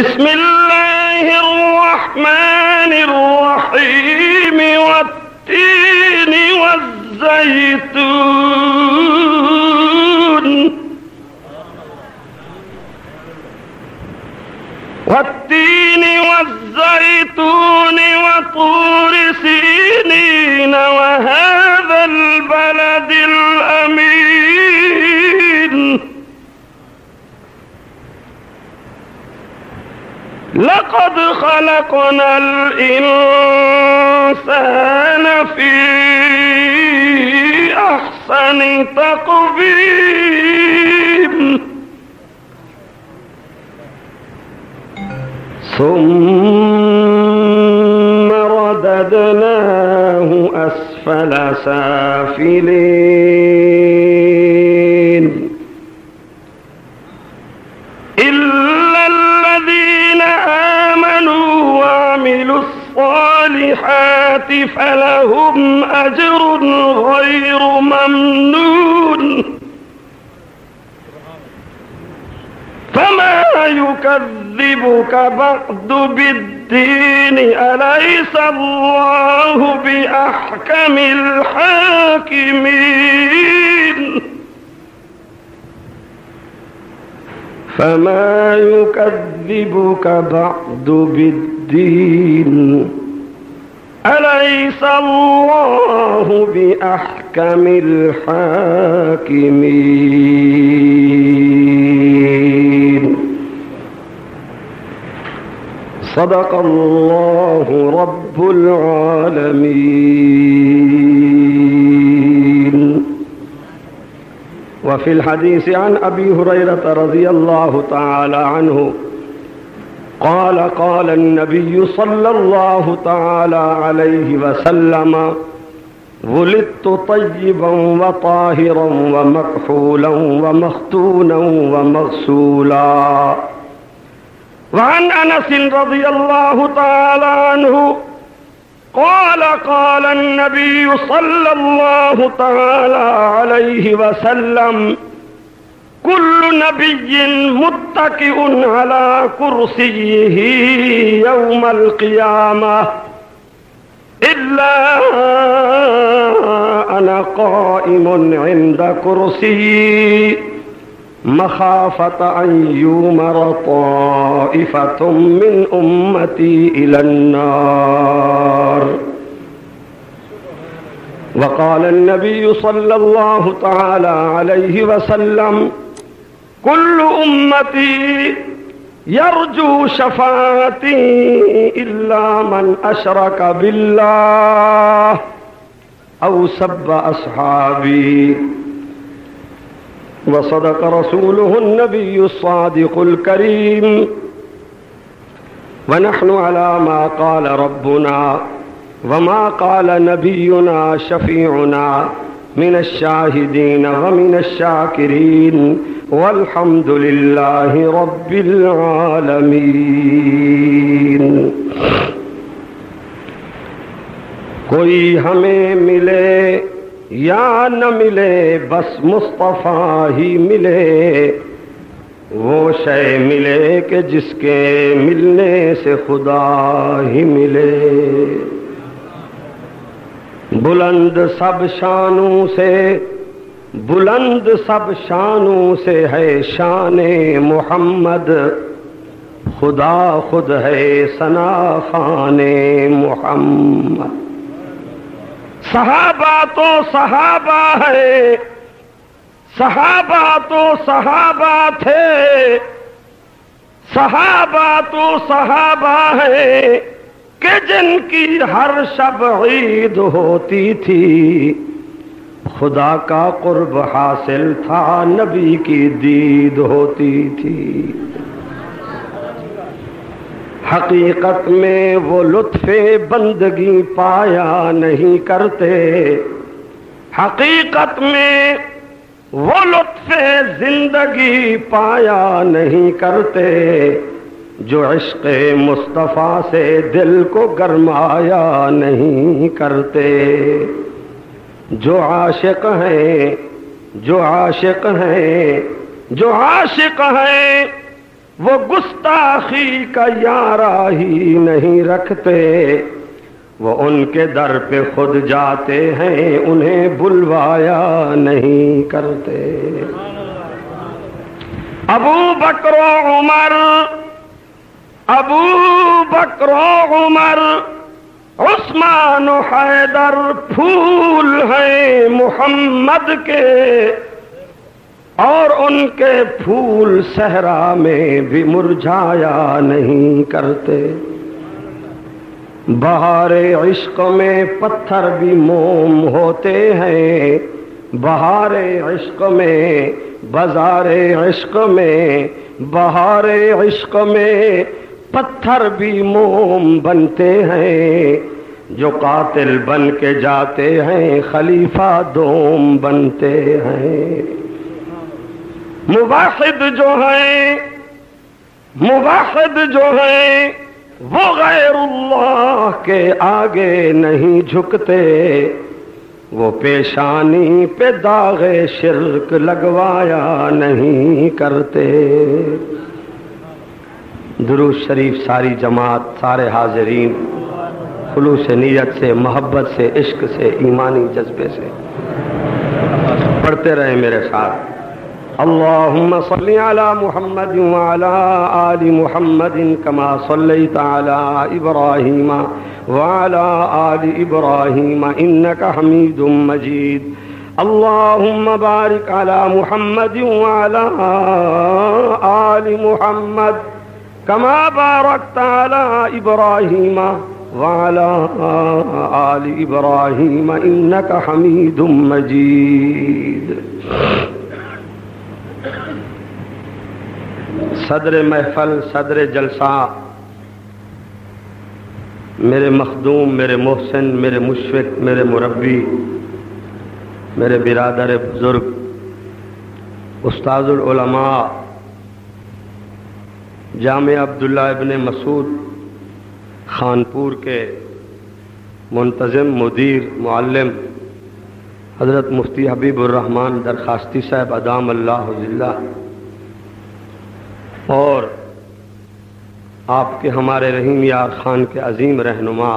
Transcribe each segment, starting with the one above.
بسم الله الرحمن الرحيم والتين والزيتون. والتين والزيتون وطور سينين وهذا البلد الأمين. لقد خلقنا الإنسان في أحسن تقويم. ثم رددناه أسفل سافلين. فلهم أجر غير ممنون. فما يكذبك بعد بالدين؟ أليس الله بأحكم الحاكمين؟ فما يكذبك بعد بالدين؟ أليس الله بأحكم الحاكمين؟ صدق الله رب العالمين. وفي الحديث عن أبي هريرة رضي الله تعالى عنه قال قال النبي صلى الله تعالى عليه وسلم ولدت طيبا وطاهرا ومكحولا ومختونا ومغسولا. وعن أنس رضي الله تعالى عنه قال قال النبي صلى الله تعالى عليه وسلم كل نبي متكئ على كرسيه يوم القيامة. إلا أنا قائم عند كرسي مخافة أن يومر طائفة من أمتي إلى النار. وقال النبي صلى الله تعالى عليه وسلم كل أمتي يرجو شفاعتي إلا من أشرك بالله أو سب أصحابي. وصدق رسوله النبي الصادق الكريم. ونحن على ما قال ربنا وما قال نبينا شفيعنا. من الشاهدين ومن الشاكرين والحمد لله رب العالمين. کوئی ہمیں ملے یا نہ ملے، بس مصطفیٰ ہی ملے۔ وہ شے ملے کہ جس کے ملنے سے خدا ہی ملے۔ بلند سب شانوں سے، بلند سب شانوں سے ہے شان محمد۔ خدا خود ہے سنا خان محمد۔ صحابہ تو صحابہ ہے، صحابہ تو صحابہ تھے۔ صحابہ تو صحابہ ہے۔ کہ جن کی ہر شب عید ہوتی تھی، خدا کا قرب حاصل تھا، نبی کی دید ہوتی تھی۔ حقیقت میں وہ لطف بندگی پایا نہیں کرتے۔ حقیقت میں وہ لطف زندگی پایا نہیں کرتے۔ جو عشق مصطفیٰ سے دل کو گرمایا نہیں کرتے، جو عاشق ہیں، جو عاشق ہیں، جو عاشق ہیں، وہ گستاخی کا یارا ہی نہیں رکھتے۔ وہ ان کے در پہ خود جاتے ہیں، انہیں بلوایا نہیں کرتے۔ ابو بکرو عمر ابو بکرو عمر، عثمان و حیدر پھول ہیں محمد کے، اور ان کے پھول صحرا میں بھی مرجھایا نہیں کرتے۔ بہار عشق میں پتھر بھی موم ہوتے ہیں۔ بہار عشق میں، بازار عشق میں، بہار عشق میں پتھر بھی موم بنتے ہیں، جو قاتل بن کے جاتے ہیں، خلیفہ دوم بنتے ہیں۔ مباحد جو ہیں مباحد جو ہیں، وہ غیر اللہ کے آگے نہیں جھکتے۔ وہ پیشانی پہ داغ شرک لگوایا نہیں کرتے۔ درو شریف ساری جماعت، سارے حاضرین، خلوص نیت سے، محبت سے، عشق سے، ایمانی جذبے سے۔ پڑھتے رہے میرے ساتھ۔ اللهم صل على محمد وعلى آل محمد كما صليت على إبراهيم وعلى آل إبراهيم إنك حميد مجيد اللهم بارك على محمد وعلى آل محمد۔ كما باركت على إبراهيم وعلى آل إبراهيم إنك حميد مجيد. صدر محفل، صدر جلسہ، میرے مخدوم، میرے محسن، میرے مشفق، میرے مربی، میرے برادر بزرگ، استاد العلماء جامع عبداللہ ابن مسعود خانپور کے منتظم مدیر معلم حضرت مفتی حبیب الرحمان درخواستی صاحب ادام اللہ ذلہ اور آپ کے ہمارے رحیم یار خان کے عظیم رہنما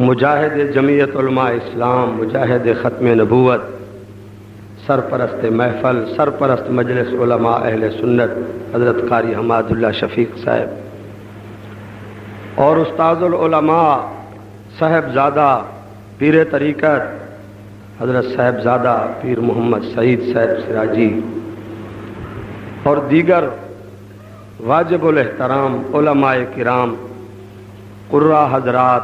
مجاہد جمعیت علماء اسلام، مجاہد ختم نبوت سرپرست محفل، سرپرست مجلس علماء اہل سنت، حضرت قاری حماد اللہ شفیق صاحب۔ اور استاد العلماء صاحب زادہ پیر طریقت حضرت صاحب زادہ پیر محمد سعید صاحب سراجی۔ اور دیگر واجب الاحترام علماء کرام قرہ حضرات،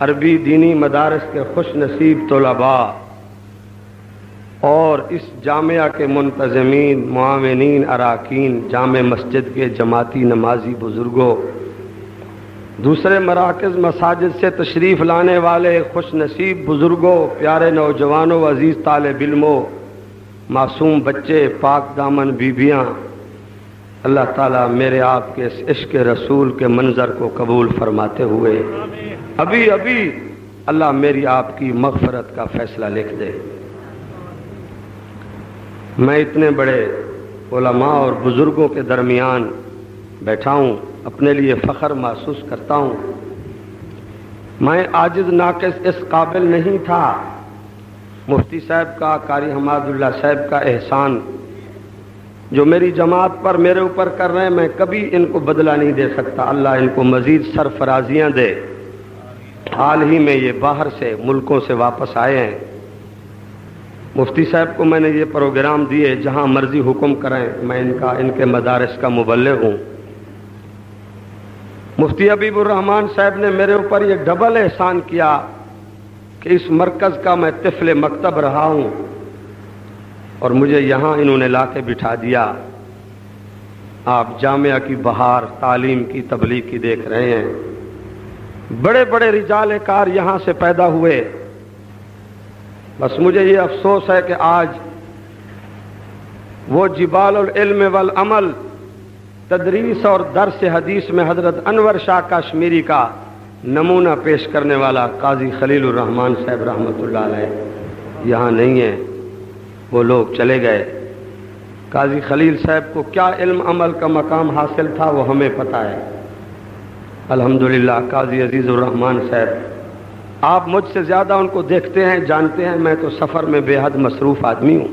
عربی دینی مدارس کے خوش نصیب طلباء۔ اور اس جامعہ کے منتظمین معاونین اراکین جامع مسجد کے جماعتی نمازی بزرگوں دوسرے مراکز مساجد سے تشریف لانے والے خوش نصیب بزرگوں پیارے نوجوانوں عزیز طالب علموں معصوم بچے پاک دامن بیبیاں اللہ تعالیٰ میرے آپ کے اس عشق رسول کے منظر کو قبول فرماتے ہوئے ابھی ابھی اللہ میری آپ کی مغفرت کا فیصلہ لکھ دے۔ میں اتنے بڑے علماء اور بزرگوں کے درمیان بیٹھا ہوں، اپنے لیے فخر محسوس کرتا ہوں۔ میں آجز ناقص اس قابل نہیں تھا۔ مفتی صاحب کا، قاری حماد اللہ صاحب کا احسان جو میری جماعت پر میرے اوپر کر رہے ہیں، میں کبھی ان کو بدلہ نہیں دے سکتا۔ اللہ ان کو مزید سرفرازیاں دے۔ حال ہی میں یہ باہر سے ملکوں سے واپس آئے ہیں۔ مفتی صاحب کو میں نے یہ پروگرام دیے، جہاں مرضی حکم کریں، میں ان کا، ان کے مدارس کا مبلغ ہوں۔ مفتی حبیب الرحمان صاحب نے میرے اوپر یہ ڈبل احسان کیا کہ اس مرکز کا میں طفل مکتب رہا ہوں اور مجھے یہاں انہوں نے لا کے بٹھا دیا۔ آپ جامعہ کی بہار، تعلیم کی، تبلیغ کی دیکھ رہے ہیں۔ بڑے بڑے رجال کار یہاں سے پیدا ہوئے۔ بس مجھے یہ افسوس ہے کہ آج وہ جبال العلم والعمل تدریس اور درس حدیث میں حضرت انور شاہ کشمیری کا نمونہ پیش کرنے والا قاضی خلیل الرحمان صاحب رحمۃ اللہ علیہ یہاں نہیں ہے وہ لوگ چلے گئے۔ قاضی خلیل صاحب کو کیا علم عمل کا مقام حاصل تھا وہ ہمیں پتہ ہے۔ الحمدللہ، قاضی عزیز الرحمان صاحب آپ مجھ سے زیادہ ان کو دیکھتے ہیں، جانتے ہیں، میں تو سفر میں بے حد مصروف آدمی ہوں۔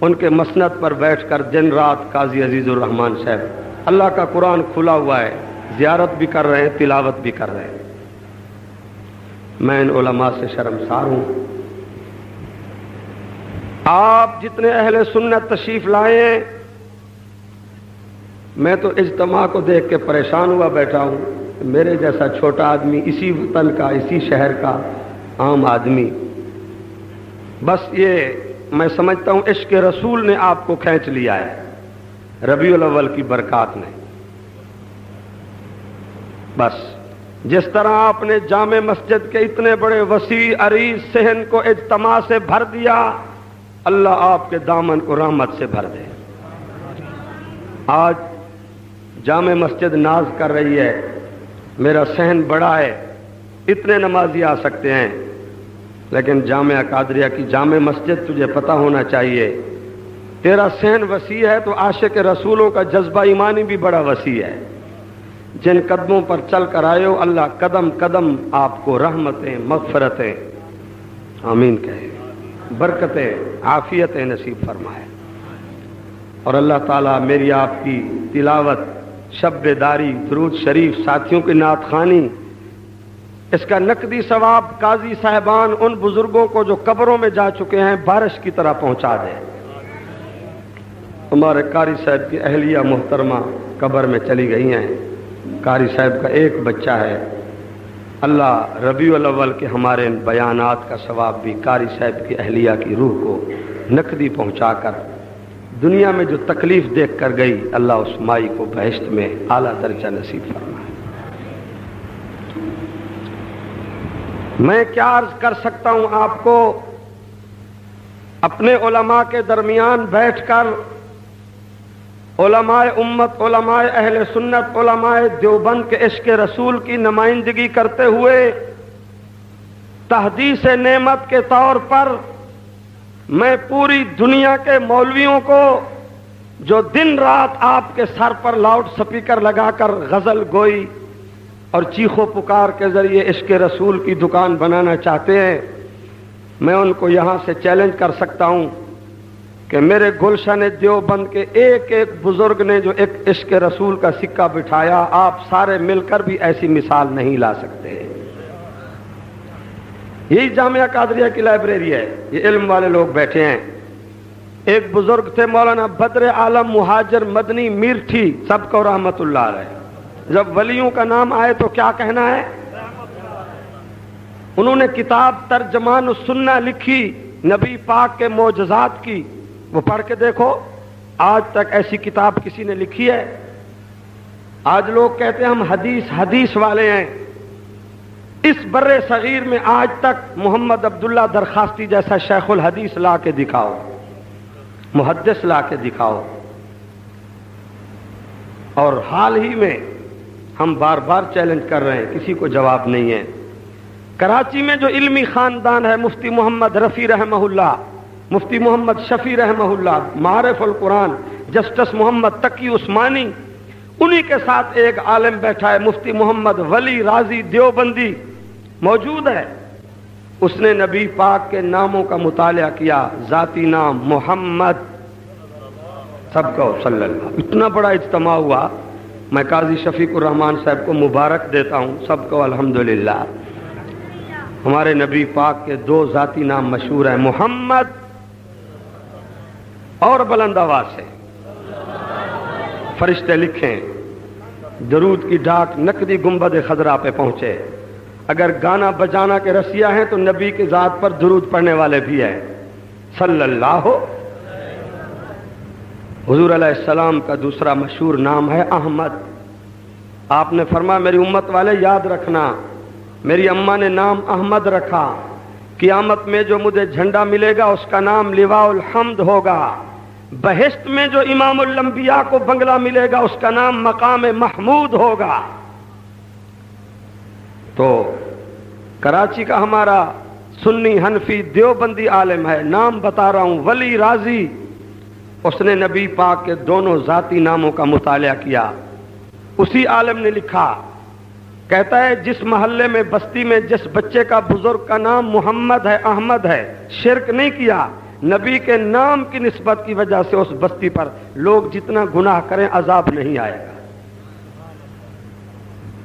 ان کے مسنت پر بیٹھ کر دن رات قاضی عزیز الرحمان صاحب، اللہ کا قرآن کھلا ہوا ہے، زیارت بھی کر رہے ہیں، تلاوت بھی کر رہے ہیں۔ میں ان علماء سے شرمسار ہوں۔ آپ جتنے اہل سنت تشریف لائے میں تو اجتماع کو دیکھ کے پریشان ہوا بیٹھا ہوں۔ میرے جیسا چھوٹا آدمی اسی وطن کا، اسی شہر کا عام آدمی۔ بس یہ میں سمجھتا ہوں عشق رسول نے آپ کو کھینچ لیا ہے۔ ربیع الاول کی برکات نے۔ بس، جس طرح آپ نے جامع مسجد کے اتنے بڑے وسیع، عریض سہن کو اجتماع سے بھر دیا، اللہ آپ کے دامن کو رحمت سے بھر دے۔ آج جامع مسجد ناز کر رہی ہے۔ میرا سہن بڑا ہے، اتنے نمازی آ سکتے ہیں۔ لیکن جامعہ قادریہ کی جامع مسجد تجھے پتہ ہونا چاہیے۔ تیرا سہن وسیع ہے تو عاشق رسولوں کا جذبہ ایمانی بھی بڑا وسیع ہے۔ جن قدموں پر چل کر آئے ہو، اللہ قدم قدم آپ کو رحمتیں، مغفرتیں۔ آمین کہے۔ برکتیں، عافیتیں نصیب فرمائے۔ اور اللہ تعالیٰ میری آپ کی تلاوت شب داری درود شریف، ساتھیوں کی نعت خانی۔ اس کا نقدی ثواب قاضی صاحبان ان بزرگوں کو جو قبروں میں جا چکے ہیں، بارش کی طرح پہنچا دے۔ ہمارے قاری صاحب کی اہلیہ محترمہ قبر میں چلی گئی ہیں۔ قاری صاحب کا ایک بچہ ہے۔ اللہ ربیع الاول کے ہمارے ان بیانات کا ثواب بھی قاری صاحب کی اہلیہ کی روح کو نقدی پہنچا کر دنیا میں جو تکلیف دیکھ کر گئی، اللہ اس مائی کو بہشت میں اعلیٰ درجہ نصیب فرمائے۔ میں کیا عرض کر سکتا ہوں آپ کو؟ اپنے علماء کے درمیان بیٹھ کر، علماء امت، علماء اہل سنت، علماء دیوبند کے عشق رسول کی نمائندگی کرتے ہوئے تحدیث نعمت کے طور پر میں پوری دنیا کے مولویوں کو جو دن رات آپ کے سر پر لاؤڈ سپیکر لگا کر غزل گوئی اور چیخو پکار کے ذریعے عشق رسول کی دکان بنانا چاہتے ہیں، میں ان کو یہاں سے چیلنج کر سکتا ہوں کہ میرے گلشن دیوبند کے ایک ایک بزرگ نے جو ایک عشق رسول کا سکہ بٹھایا، آپ سارے مل کر بھی ایسی مثال نہیں لا سکتے۔ یہی جامعہ قادریہ کی لائبریری ہے۔ یہ علم والے لوگ بیٹھے ہیں۔ ایک بزرگ تھے مولانا بدر عالم مہاجر مدنی میرٹھی، سب کو رحمت اللہ رہے جب ولیوں کا نام آئے تو کیا کہنا ہے؟ انہوں نے کتاب ترجمان السنہ لکھی، نبی پاک کے معجزات کی۔ وہ پڑھ کے دیکھو، آج تک ایسی کتاب کسی نے لکھی ہے؟ آج لوگ کہتے ہیں ہم حدیث حدیث والے ہیں۔ اس بر صغیر میں آج تک محمد عبداللہ درخواستی جیسا شیخ الحدیث لا کے دکھاؤ۔ محدث لا کے دکھاؤ۔ اور حال ہی میں ہم بار بار چیلنج کر رہے ہیں، کسی کو جواب نہیں ہے۔ کراچی میں جو علمی خاندان ہے، مفتی محمد رفیع رحمہ اللہ، مفتی محمد شفیع رحمہ اللہ، معرف القرآن، جسٹس محمد تقی عثمانی، انہی کے ساتھ ایک عالم بیٹھا ہے، مفتی محمد ولی راضی دیوبندی۔ موجود ہے۔ اس نے نبی پاک کے ناموں کا مطالعہ کیا، ذاتی نام محمد سب کو صلی اللہ اتنا بڑا اجتماع ہوا۔ میں قاضی شفیق الرحمان صاحب کو مبارک دیتا ہوں۔ سب کو الحمدللہ۔ ہمارے نبی پاک کے دو ذاتی نام مشہور ہیں، محمد اور بلند آواز سے۔ فرشتے لکھیں، درود کی ڈاک نقدی گنبد خزرہ پہ پہنچے۔ اگر گانا بجانا کے رسیا ہیں تو نبی کی ذات پر درود پڑھنے والے بھی ہیں۔ صلی اللہ حضور علیہ السلام کا دوسرا مشہور نام ہے احمد۔ آپ نے فرما میری امت والے یاد رکھنا۔ میری اماں نے نام احمد رکھا۔ قیامت میں جو مجھے جھنڈا ملے گا، اس کا نام لوا الحمد ہوگا۔ بہشت میں جو امام الانبیاء کو بنگلہ ملے گا، اس کا نام مقام محمود ہوگا۔ تو کراچی کا ہمارا سنی حنفی دیوبندی عالم ہے، نام بتا رہا ہوں، ولی راضی۔ اس نے نبی پاک کے دونوں ذاتی ناموں کا مطالعہ کیا۔ اسی عالم نے لکھا، کہتا ہے، جس محلے میں بستی میں جس بچے کا بزرگ کا نام محمد ہے، احمد ہے، شرک نہیں کیا۔ نبی کے نام کی نسبت کی وجہ سے اس بستی پر لوگ جتنا گناہ کریں، عذاب نہیں آئے گا۔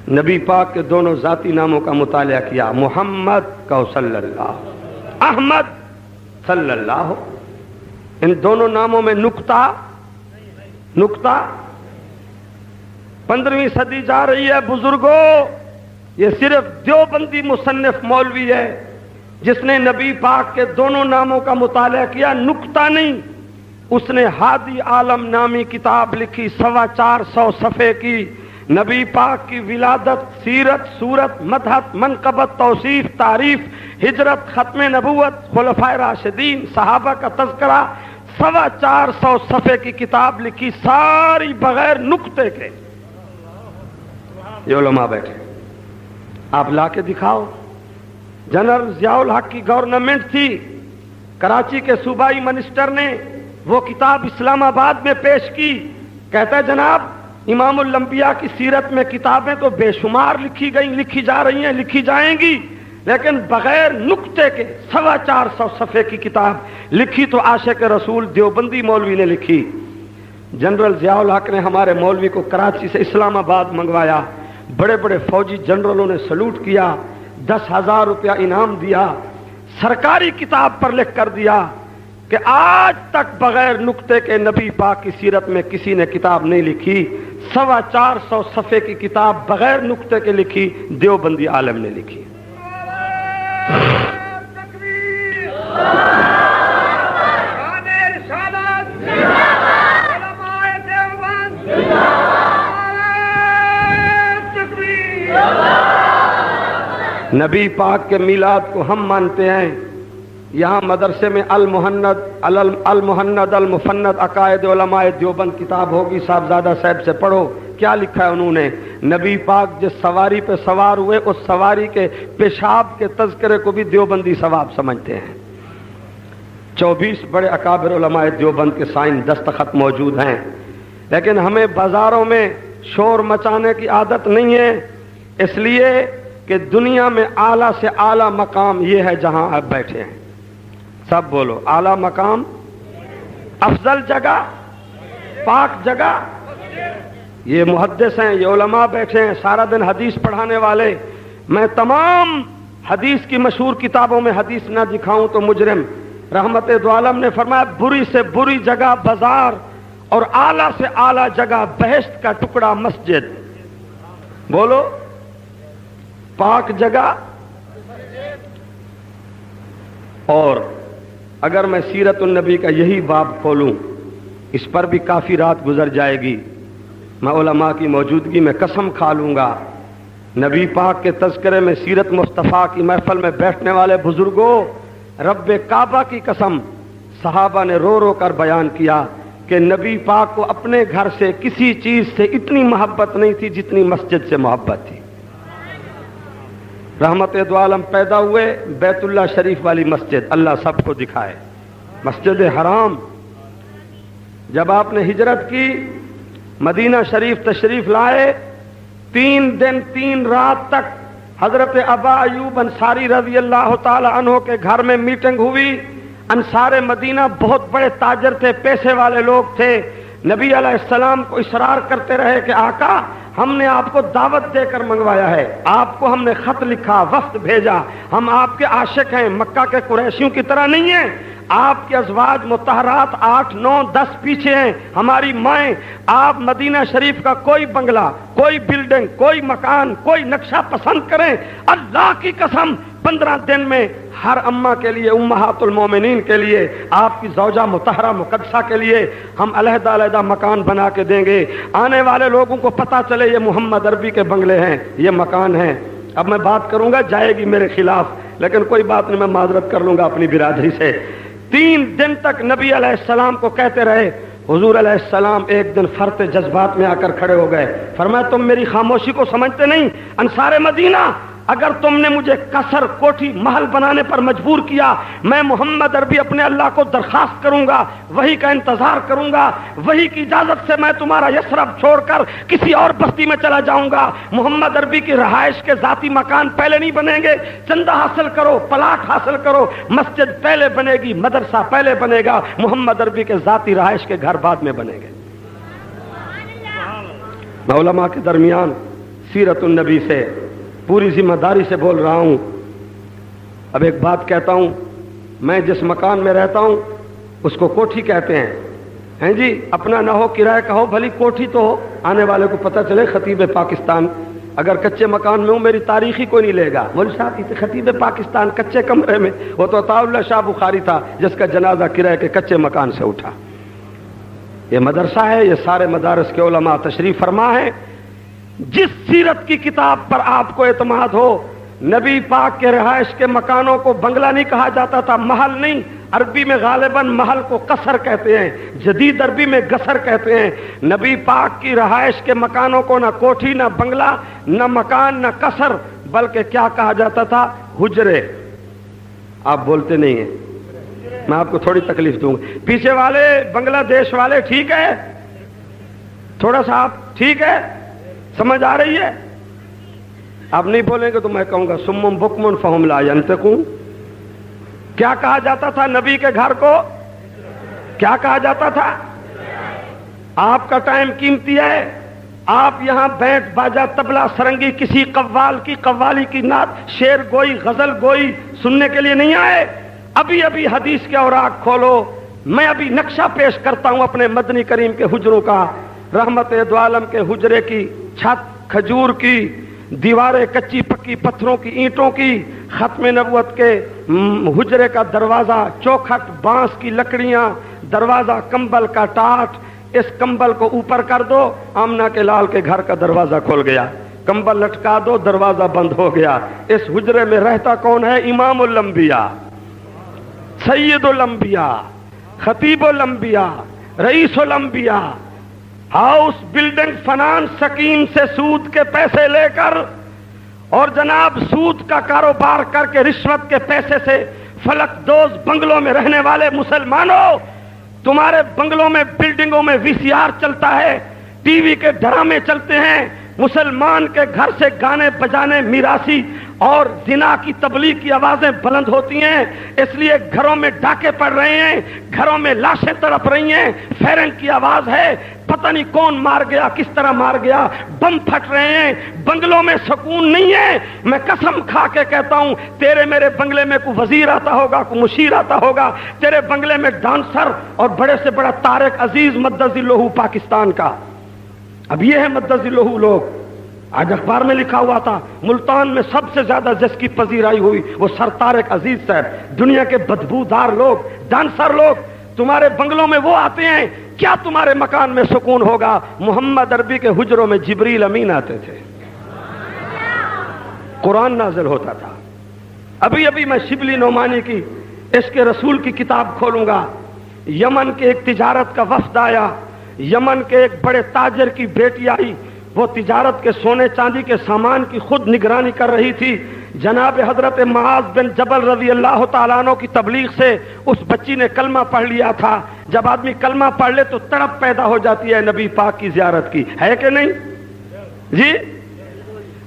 نبی پاک کے دونوں ذاتی ناموں کا مطالعہ کیا۔ محمد کو صلی اللہ۔ احمد صلی اللہ۔ ان دونوں ناموں میں نکتا نکتا پندرہویں صدی جا رہی ہے بزرگوں یہ صرف دیوبندی مصنف مولوی ہے، جس نے نبی پاک کے دونوں ناموں کا مطالعہ کیا۔ نکتا نہیں، اس نے ہادی عالم نامی کتاب لکھی، سوا چار سو صفحے کی۔ نبی پاک کی ولادت، سیرت، صورت، مدحت، منقبت، توصیف، تعریف، ہجرت، ختم نبوت خلفۂ راشدین، صحابہ کا تذکرہ، سوا چار سو صفحے کی کتاب لکھی ساری بغیر نقطے کے۔ یہ علماء بیٹھے۔ آپ لا کے دکھاؤ۔ جنرل ضیاء الحق کی گورنمنٹ تھی۔ کراچی کے صوبائی منسٹر نے وہ کتاب اسلام آباد میں پیش کی۔ کہتا ہے جناب امام الانبیاء کی سیرت میں کتابیں تو بے شمار لکھی گئی، لکھی جا رہی ہیں، لکھی جائیں گی، لیکن بغیر نقطے کے سوا چار سو صفحے کی کتاب لکھی تو عاشق رسول دیوبندی مولوی نے لکھی۔ جنرل ضیاء الحق نے ہمارے مولوی کو کراچی سے اسلام آباد منگوایا۔ بڑے بڑے فوجی جنرلوں نے سلوٹ کیا، دس ہزار روپیہ انعام دیا، سرکاری کتاب پر لکھ کر دیا کہ آج تک بغیر نقطے کے نبی پاک کی سیرت میں کسی نے کتاب نہیں لکھی۔ سوا چار سو صفحے کی کتاب بغیر نقطے کے لکھی، دیوبندی عالم نے لکھی۔ نبی پاک کے میلاد کو ہم مانتے ہیں۔ یہاں مدرسے میں المحند المحند المفند عقائد علماء دیوبند کتاب ہوگی، صاحبزادہ صاحب سے پڑھو، کیا لکھا ہے انہوں نے؟ نبی پاک جس سواری پہ سوار ہوئے، اس سواری کے پیشاب کے تذکرے کو بھی دیوبندی ثواب سمجھتے ہیں۔ چوبیس بڑے اکابر علماء دیوبند کے سائن دستخط موجود ہیں۔ لیکن ہمیں بازاروں میں شور مچانے کی عادت نہیں ہے۔ اس لیے کہ دنیا میں اعلیٰ سے اعلیٰ مقام یہ ہے جہاں آپ بیٹھے ہیں۔ سب بولو، اعلیٰ مقام، افضل جگہ، پاک جگہ۔ یہ محدث ہیں، یہ علماء بیٹھے ہیں، سارا دن حدیث پڑھانے والے۔ میں تمام حدیث کی مشہور کتابوں میں حدیث نہ دکھاؤں تو مجرم۔ رحمت دعالم نے فرمایا، بری سے بری جگہ بازار اور اعلیٰ سے اعلیٰ جگہ بہشت کا ٹکڑا مسجد۔ بولو، پاک جگہ اور اگر میں سیرت النبی کا یہی باب کھولوں، اس پر بھی کافی رات گزر جائے گی۔ میں علماء کی موجودگی میں قسم کھا لوں گا۔ نبی پاک کے تذکرے میں سیرت مصطفیٰ کی محفل میں بیٹھنے والے بزرگوں، رب کعبہ کی قسم، صحابہ نے رو رو کر بیان کیا کہ نبی پاک کو اپنے گھر سے کسی چیز سے اتنی محبت نہیں تھی جتنی مسجد سے محبت تھی۔ رحمت دو عالم پیدا ہوئے بیت اللہ شریف والی مسجد، اللہ سب کو دکھائے۔ مسجد حرام۔ جب آپ نے ہجرت کی، مدینہ شریف تشریف لائے، تین دن، تین رات تک حضرت ابا ایوب انصاری رضی اللہ تعالی عنہ کے گھر میں میٹنگ ہوئی۔ انصار مدینہ بہت بڑے تاجر تھے پیسے والے لوگ تھے۔ نبی علیہ السلام کو اشرار کرتے رہے کہ آقا ہم نے آپ کو دعوت دے کر منگوایا ہے۔ آپ کو ہم نے خط لکھا وقت بھیجا۔ ہم آپ کے عاشق ہیں، مکہ کے قریشیوں کی طرح نہیں ہیں۔ آپ کے ازواج متحرات آٹھ، نو، دس پیچھے ہیں۔ ہماری مائیں، آپ مدینہ شریف کا کوئی بنگلہ، کوئی بلڈنگ، کوئی مکان، کوئی نقشہ پسند کریں۔ اللہ کی قسم پندرہ دن میں ہر اما کے لیے، امہات المومنین کے لیے، آپ کی زوجہ متحرہ مقدسہ کے لیے ہم علیحدہ علیحدہ مکان بنا کے دیں گے۔ آنے والے لوگوں کو پتا چلے یہ محمد عربی کے بنگلے ہیں، یہ مکان ہیں۔ اب میں بات کروں گا، جائے گی میرے خلاف، لیکن کوئی بات نہیں، میں معذرت کر لوں گا اپنی برادری سے۔ تین دن تک نبی علیہ السلام کو کہتے رہے، حضور علیہ السلام ایک دن فرتے جذبات میں آ کر کھڑے ہو گئے۔ فرمایا، تم میری خاموشی کو سمجھتے نہیں، انصار مدینہ اگر تم نے مجھے کسر کوٹھی محل بنانے پر مجبور کیا، میں محمد عربی اپنے اللہ کو درخواست کروں گا، وہی کا انتظار کروں گا، وہی کی اجازت سے میں تمہارا یسرف چھوڑ کر کسی اور بستی میں چلا جاؤں گا۔ محمد عربی کی رہائش کے ذاتی مکان پہلے نہیں بنیں گے۔ چندہ حاصل کرو، پلاٹ حاصل کرو، مسجد پہلے بنے گی، مدرسہ پہلے بنے گا۔ محمد عربی کے ذاتی رہائش کے گھر بعد میں بنے گے۔ علماء کے درمیان سیرت النبی سے پوری ذمہ داری سے بول رہا ہوں۔ اب ایک بات کہتا ہوں، میں جس مکان میں رہتا ہوں، اس کو کوٹھی کہتے ہیں۔ ہیں جی اپنا نہ ہو، کرایہ کا ہو، بھلی کوٹھی تو ہو۔ آنے والے کو پتہ چلے، خطیب پاکستان۔ اگر کچے مکان میں ہوں، میری تاریخی کوئی نہیں لے گا۔ بول صاحب خطیب پاکستان کچے کمرے میں۔ وہ تو اللہ شاہ بخاری تھا، جس کا جنازہ کرایہ کے کچے مکان سے اٹھا۔ یہ مدرسہ ہے، یہ سارے مدارس کے علماء تشریف فرما ہے جس سیرت کی کتاب پر آپ کو اعتماد ہو، نبی پاک کے رہائش کے مکانوں کو بنگلہ نہیں کہا جاتا تھا، محل نہیں۔ عربی میں غالباً محل کو قصر کہتے ہیں، جدید عربی میں گسر کہتے ہیں۔ نبی پاک کی رہائش کے مکانوں کو نہ کوٹھی، نہ بنگلہ، نہ مکان، نہ قصر، بلکہ کیا کہا جاتا تھا؟ حجرے۔ آپ بولتے نہیں ہیں۔ میں آپ کو تھوڑی تکلیف دوں گا۔ پیچھے والے، بنگلہ دیش والے، ٹھیک ہے؟ تھوڑا سا آپ ٹھیک ہے؟ سمجھ آ رہی ہے؟ آپ نہیں بولیں گے تو میں کہوں گا، سمم بکمن فہم لا ینتقوں کیا کہا جاتا تھا نبی کے گھر کو؟ کیا کہا جاتا تھا؟ آپ کا ٹائم قیمتی ہے۔ آپ یہاں بیٹھ باجا تبلا سرنگی کسی قوال کی، قوالی کی نعت، شیر گوئی، غزل گوئی سننے کے لیے نہیں آئے؟ ابھی ابھی حدیث کے اوراق کھولو۔ میں ابھی نقشہ پیش کرتا ہوں اپنے مدنی کریم کے حجروں کا، رحمت دعالم کے حجرے کی۔ چھت کھجور کی، دیواریں کچی پکی پتھروں کی، اینٹوں کی، ختم نبوت کے حجرے کا دروازہ، چوکھٹ بانس کی لکڑیاں، دروازہ کمبل کا ٹاٹ، اس کمبل کو اوپر کر دو آمنا کے لال کے گھر کا دروازہ کھول گیا۔ کمبل لٹکا دو، دروازہ بند ہو گیا۔ اس حجرے میں رہتا کون ہے؟ امام الانبیاء، سید الانبیاء، خطیب الانبیاء، رئیس الانبیاء۔ ہاؤس بلڈنگ فنانس سکیم سے سود کے پیسے لے کر اور جناب سود کا کاروبار کر کے رشوت کے پیسے سے فلک دوز بنگلوں میں رہنے والے مسلمانوں، تمہارے بنگلوں میں بلڈنگوں میں وی سی آر چلتا ہے، ٹی وی کے ڈرامے چلتے ہیں، مسلمان کے گھر سے گانے بجانے میراسی اور زنا کی تبلیغ کی آوازیں بلند ہوتی ہیں، اس لیے گھروں میں ڈاکے پڑ رہے ہیں، گھروں میں لاشیں تڑپ رہی ہیں، فیرنگ کی آواز ہے، پتہ نہیں کون مار گیا، کس طرح مار گیا، بم پھٹ رہے ہیں، بنگلوں میں سکون نہیں ہے۔ میں قسم کھا کے کہتا ہوں، تیرے میرے بنگلے میں کوئی وزیر آتا ہوگا، کوئی مشیر آتا ہوگا، تیرے بنگلے میں ڈانسر اور بڑے سے بڑا تارک عزیز مدز لوہو پاکستان کا۔ اب یہ ہے مدز لہو لوگ۔ آج اخبار میں لکھا ہوا تھا، ملتان میں سب سے زیادہ جس کی پذیرائی ہوئی وہ سرتار عزیز صاحب، دنیا کے بدبودار لوگ ڈانسر لوگ، تمہارے بنگلوں میں وہ آتے ہیں، کیا تمہارے مکان میں سکون ہوگا؟ محمد عربی کے حجروں میں جبریل امین آتے تھے۔ قرآن نازل ہوتا تھا۔ ابھی ابھی میں شبلی نعمانی کی، اس کے رسول کی کتاب کھولوں گا۔ یمن کے ایک تجارت کا وفد آیا، یمن کے ایک بڑے تاجر کی بیٹی آئی وہ تجارت کے سونے چاندی کے سامان کی خود نگرانی کر رہی تھی۔ جناب حضرت معاذ بن جبل رضی اللہ تعالیٰ عنہ کی تبلیغ سے اس بچی نے کلمہ پڑھ لیا تھا۔ جب آدمی کلمہ پڑھ لے تو تڑپ پیدا ہو جاتی ہے نبی پاک کی زیارت کی۔ ہے کہ نہیں؟ جی؟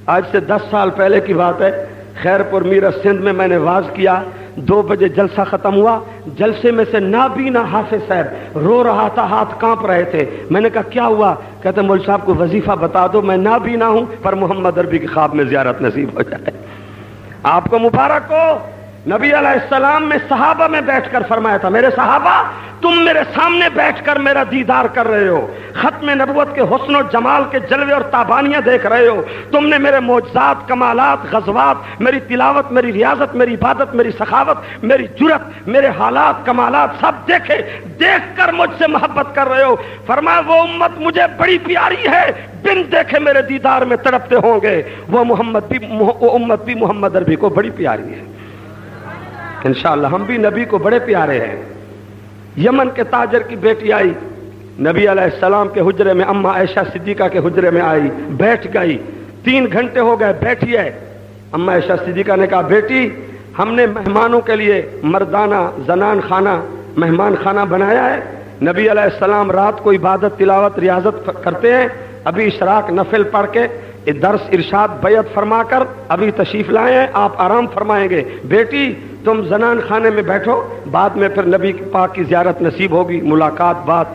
آج سے دس سال پہلے کی بات ہے۔ خیر پور میرا سندھ میں میں نے واز کیا۔ دو بجے جلسہ ختم ہوا۔ جلسے میں سے نابینا حافظ صاحب رو رہا تھا، ہاتھ کانپ رہے تھے۔ میں نے کہا، کیا ہوا؟ کہتے مول صاحب کو وظیفہ بتا دو، میں نابینا ہوں پر محمد عربی کے خواب میں زیارت نصیب ہو جائے۔ آپ کو مبارک ہو۔ نبی علیہ السلام میں صحابہ میں بیٹھ کر فرمایا تھا، میرے صحابہ، تم میرے سامنے بیٹھ کر میرا دیدار کر رہے ہو۔ ختم نبوت کے حسن و جمال کے جلوے اور تابانیاں دیکھ رہے ہو۔ تم نے میرے موجزات کمالات، غزوات، میری تلاوت، میری ریاضت، میری عبادت، میری سخاوت، میری جرت میرے حالات، کمالات سب دیکھے، دیکھ کر مجھ سے محبت کر رہے ہو۔ فرمایا وہ امت مجھے بڑی پیاری ہے، بن دیکھے میرے دیدار میں تڑپتے ہوں گے۔ وہ محمد بھی، وہ امت بھی محمد عربی کو بڑی پیاری ہے۔ انشاءاللہ ہم بھی نبی کو بڑے پیارے ہیں۔ یمن کے تاجر کی بیٹی آئی۔ نبی علیہ السلام کے حجرے میں اما عائشہ صدیقہ کے حجرے میں آئی، بیٹھ گئی۔ تین گھنٹے ہو گئے بیٹھی ہے۔ اما عائشہ صدیقہ نے کہا، بیٹی، ہم نے مہمانوں کے لیے مردانہ، زنان خانہ، مہمان خانہ بنایا ہے۔ نبی علیہ السلام رات کو عبادت، تلاوت، ریاضت کرتے ہیں۔ ابھی اشراق نفل پڑھ کے درس ارشاد بیعت فرما کر ابھی تشریف لائے ہیں، آپ آرام فرمائیں گے۔ بیٹی، تم زنان خانے میں بیٹھو، بعد میں پھر نبی پاک کی زیارت نصیب ہوگی، ملاقات بات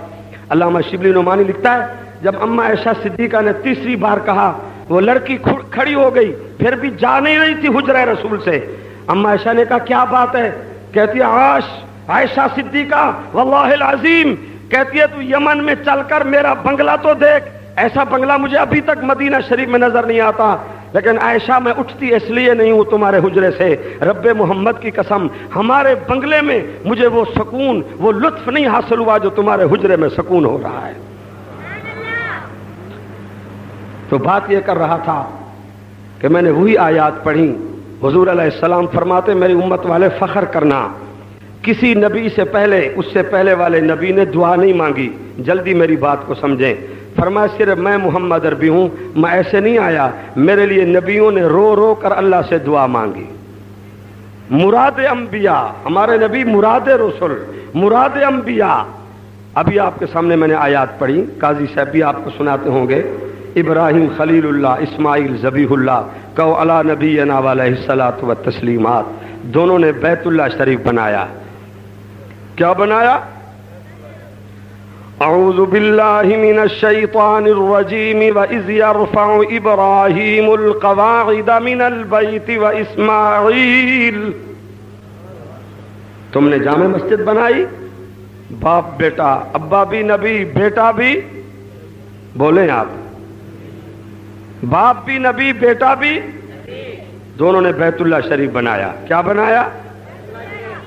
علامہ شبلی نعمانی لکھتا ہے، جب اما عائشہ صدیقہ نے تیسری بار کہا، وہ لڑکی کھڑی ہو گئی، پھر بھی جا نہیں رہی تھی حجرہ رسول سے۔ اما عائشہ نے کہا، کیا بات ہے؟ کہتی آش عائشہ صدیقہ، واللہ العظیم۔ کہتی ہے، تو یمن میں چل کر میرا بنگلہ تو دیکھ۔ ایسا بنگلہ مجھے ابھی تک مدینہ شریف میں نظر نہیں آتا، لیکن عائشہ میں اٹھتی اس لیے نہیں ہوں تمہارے حجرے سے۔ رب محمد کی قسم، ہمارے بنگلے میں مجھے وہ سکون، وہ لطف نہیں حاصل ہوا جو تمہارے حجرے میں سکون ہو رہا ہے۔ تو بات یہ کر رہا تھا کہ میں نے وہی آیات پڑھی۔ حضور علیہ السلام فرماتے، میری امت والے فخر کرنا۔ کسی نبی سے پہلے، اس سے پہلے والے نبی نے دعا نہیں مانگی۔ جلدی میری بات کو سمجھیں۔ فرمایا، صرف میں محمد عربی ہوں، میں ایسے نہیں آیا۔ میرے لیے نبیوں نے رو رو کر اللہ سے دعا مانگی۔ مراد انبیاء، ہمارے نبی مراد رسول، مراد انبیاء۔ ابھی آپ کے سامنے میں نے آیات پڑھی، قاضی صاحب بھی آپ کو سناتے ہوں گے۔ ابراہیم خلیل اللہ، اسماعیل ذبیح اللہ کو اللہ نبی علیہ و تسلیمات دونوں نے بیت اللہ شریف بنایا۔ کیا بنایا؟ اعوذ باللہ من الشیطان الرجیم وَإِذْ يَرْفَعُ إِبْرَاهِيمُ الْقَوَاعِدَ مِنَ الْبَيْتِ وَإِسْمَاعِيل. تم نے جامع مسجد بنائی؟ باپ بیٹا، ابا بھی، نبی بیٹا بھی، بولیں آپ۔ باپ بھی، نبی بیٹا بھی، دونوں نے بیت اللہ شریف بنایا۔ کیا بنایا؟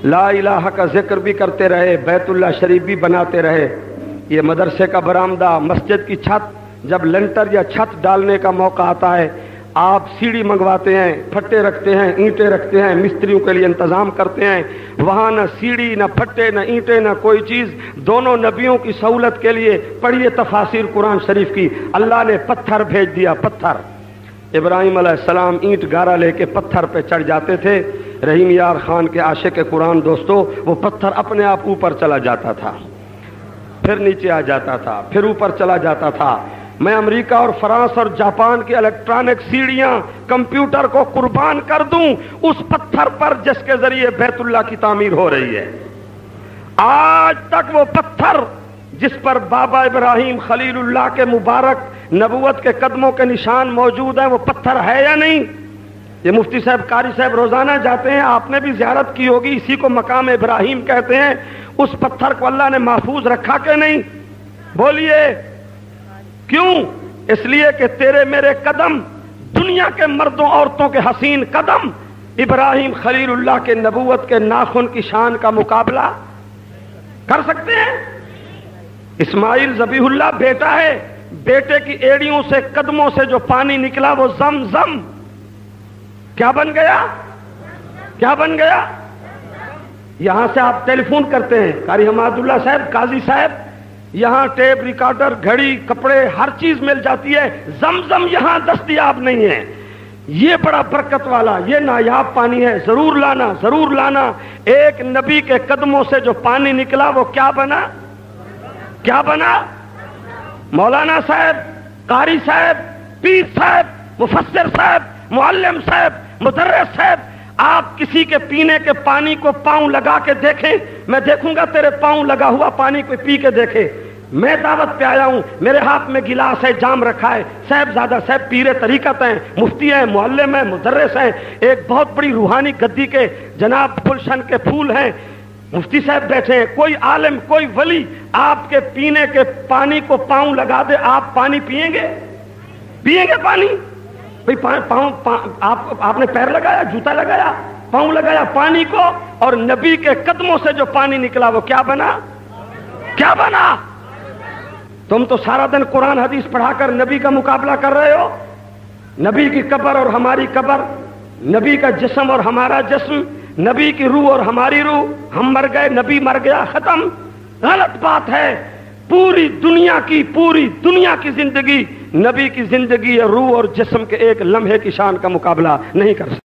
لا الہ کا ذکر بھی کرتے رہے، بیت اللہ شریف بھی بناتے رہے۔ یہ مدرسے کا برآمدہ مسجد کی چھت جب لنٹر یا چھت ڈالنے کا موقع آتا ہے، آپ سیڑھی منگواتے ہیں، پھٹے رکھتے ہیں، اینٹیں رکھتے ہیں، مستریوں کے لیے انتظام کرتے ہیں۔ وہاں نہ سیڑھی، نہ پھٹے، نہ اینٹیں، نہ کوئی چیز۔ دونوں نبیوں کی سہولت کے لیے پڑھیے تفاصیر قرآن شریف کی۔ اللہ نے پتھر بھیج دیا، پتھر۔ ابراہیم علیہ السلام اینٹ گارا لے کے پتھر پہ چڑھ جاتے تھے۔ رحیم یار خان کے عاشق قرآن دوستو، وہ پتھر اپنے آپ اوپر چلا جاتا تھا۔ پھر نیچے آ جاتا تھا، پھر اوپر چلا جاتا تھا۔ میں امریکہ اور فرانس اور جاپان کی الیکٹرانک سیڑھیاں، کمپیوٹر کو قربان کر دوں، اس پتھر پر جس کے ذریعے بیت اللہ کی تعمیر ہو رہی ہے۔ آج تک وہ پتھر جس پر بابا ابراہیم خلیل اللہ کے مبارک نبوت کے قدموں کے نشان موجود ہیں، وہ پتھر ہے یا نہیں؟ یہ مفتی صاحب قاری صاحب روزانہ جاتے ہیں، آپ نے بھی زیارت کی ہوگی، اسی کو مقام ابراہیم کہتے ہیں۔ اس پتھر کو اللہ نے محفوظ رکھا کہ نہیں؟ بولیے۔ کیوں؟ اس لیے کہ تیرے میرے قدم، دنیا کے مردوں عورتوں کے حسین قدم، ابراہیم خلیل اللہ کے نبوت کے ناخن کی شان کا مقابلہ کر سکتے ہیں؟ اسماعیل زبی اللہ بیٹا ہے، بیٹے کی ایڑیوں سے، قدموں سے جو پانی نکلا وہ زم زم کیا بن گیا؟ کیا بن گیا؟ یہاں سے آپ ٹیلی فون کرتے ہیں۔ قاری حماد اللہ صاحب، قاضی صاحب، یہاں ٹیپ ریکارڈر، گھڑی، کپڑے، ہر چیز مل جاتی ہے۔ زم زم یہاں دستیاب نہیں ہے۔ یہ بڑا برکت والا، یہ نایاب پانی ہے۔ ضرور لانا ضرور لانا۔ ایک نبی کے قدموں سے جو پانی نکلا، وہ کیا بنا؟ کیا بنا؟ مولانا صاحب، قاری صاحب، پیر صاحب، مفسر صاحب معلم صاحب، مدرس صاحب، آپ کسی کے پینے کے پانی کو پاؤں لگا کے دیکھیں، میں دیکھوں گا تیرے پاؤں لگا ہوا پانی کو پی کے دیکھے میں دعوت پہ آیا ہوں، میرے ہاتھ میں گلاس ہے، جام رکھا ہے۔ صاحب زیادہ صاحب پیرے طریقت ہیں، مفتی ہیں، معلم ہیں، مدرس ہیں۔ ایک بہت بڑی روحانی گدی کے جناب پلشن کے پھول ہیں۔ مفتی صاحب بیٹھے ہیں، کوئی عالم، کوئی ولی، آپ کے پینے کے پانی کو پاؤں لگا دے، آپ پانی پیئیں گے؟ پیئیں گے پانی؟ پاؤں آپ نے پیر لگایا، جوتا لگایا، پاؤں لگایا، پانی کو، اور نبی کے قدموں سے جو پانی نکلا، وہ کیا بنا؟ کیا بنا؟ تم تو سارا دن قرآن، حدیث پڑھا کر نبی کا مقابلہ کر رہے ہو۔ نبی کی قبر اور ہماری قبر، نبی کا جسم اور ہمارا جسم، نبی کی روح اور ہماری روح۔ ہم مر گئے، نبی مر گیا، ختم۔ غلط بات ہے۔ پوری دنیا کی، پوری دنیا کی زندگی نبی کی زندگی روح اور جسم کے ایک لمحے کی شان کا مقابلہ نہیں کر سکتے